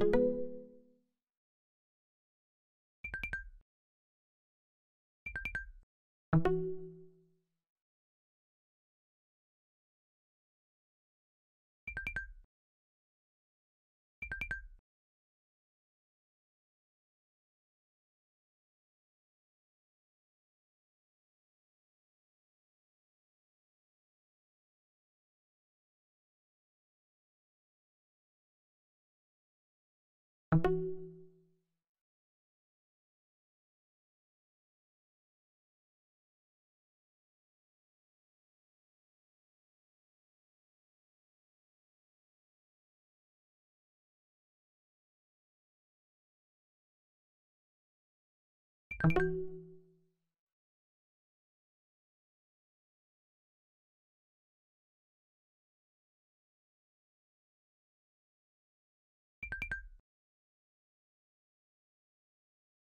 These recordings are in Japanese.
you you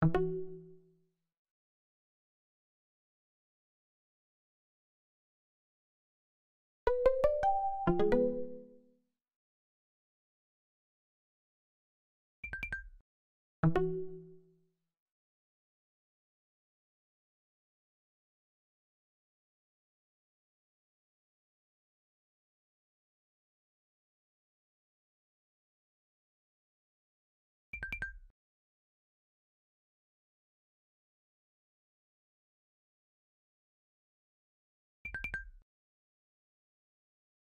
you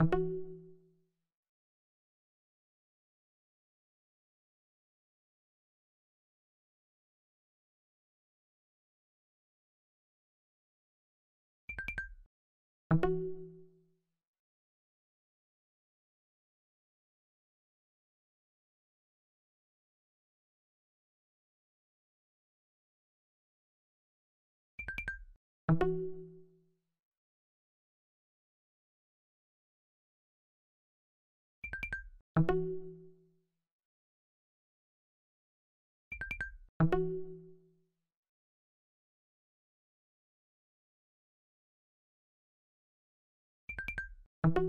you you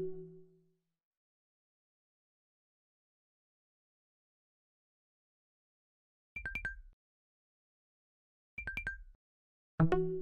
you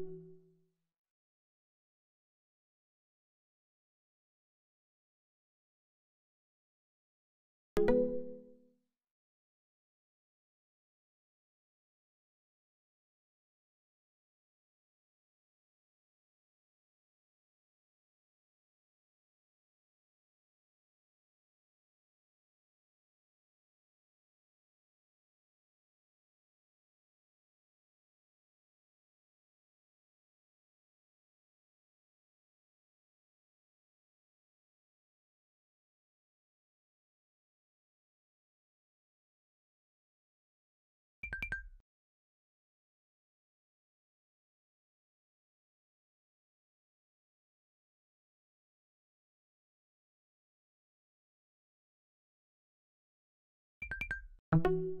you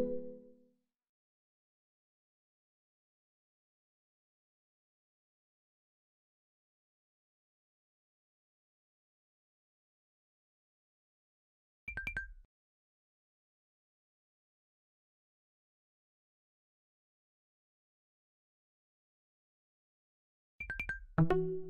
you